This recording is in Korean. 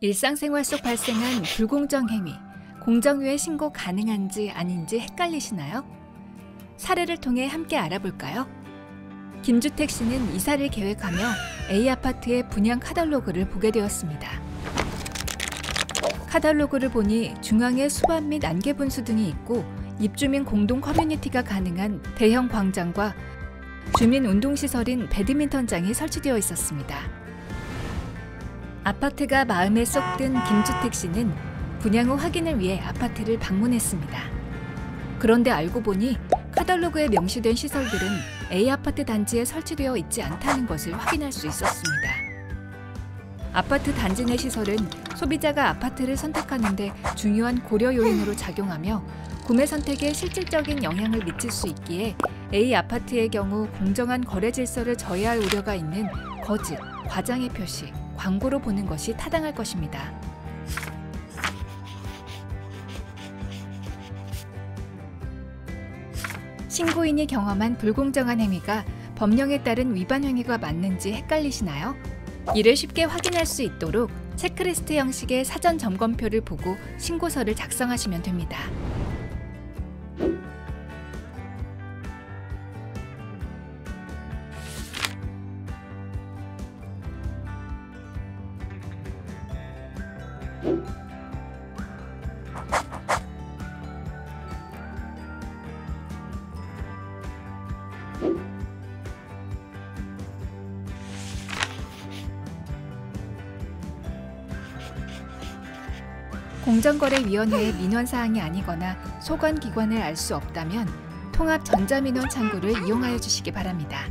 일상생활 속 발생한 불공정 행위, 공정위에 신고 가능한지 아닌지 헷갈리시나요? 사례를 통해 함께 알아볼까요? 김주택 씨는 이사를 계획하며 A 아파트의 분양 카탈로그를 보게 되었습니다. 카탈로그를 보니 중앙에 수반 및 안개 분수 등이 있고 입주민 공동 커뮤니티가 가능한 대형 광장과 주민 운동시설인 배드민턴장이 설치되어 있었습니다. 아파트가 마음에 쏙 든 김주택 씨는 분양 후 확인을 위해 아파트를 방문했습니다. 그런데 알고 보니 카탈로그에 명시된 시설들은 A 아파트 단지에 설치되어 있지 않다는 것을 확인할 수 있었습니다. 아파트 단지 내 시설은 소비자가 아파트를 선택하는데 중요한 고려 요인으로 작용하며 구매 선택에 실질적인 영향을 미칠 수 있기에 A 아파트의 경우 공정한 거래 질서를 저해할 우려가 있는 거짓, 과장의 표시, 광고로 보는 것이 타당할 것입니다. 신고인이 경험한 불공정한 행위가 법령에 따른 위반 행위가 맞는지 헷갈리시나요? 이를 쉽게 확인할 수 있도록 체크리스트 형식의 사전 점검표를 보고 신고서를 작성하시면 됩니다. 공정거래위원회의 민원 사항이 아니거나 소관 기관을 알 수 없다면 통합 전자민원 창구를 이용하여 주시기 바랍니다.